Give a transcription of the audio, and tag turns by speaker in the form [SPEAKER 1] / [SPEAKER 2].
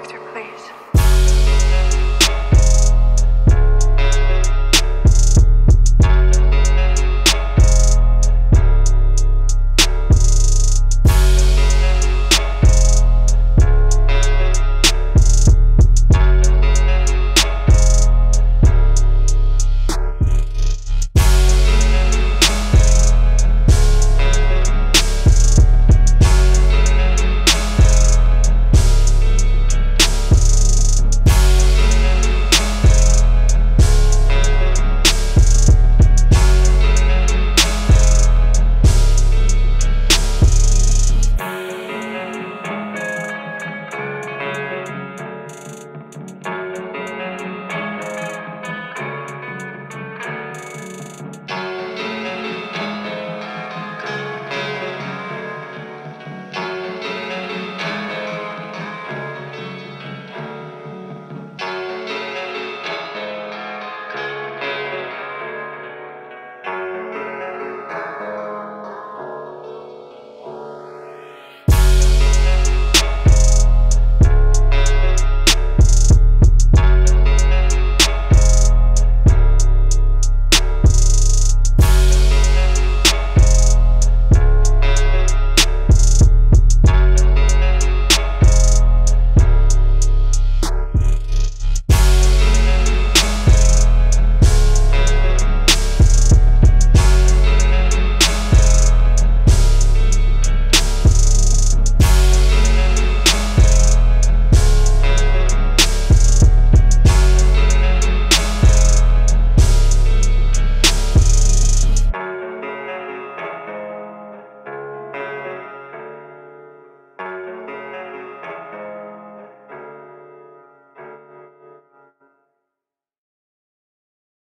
[SPEAKER 1] Victor, please.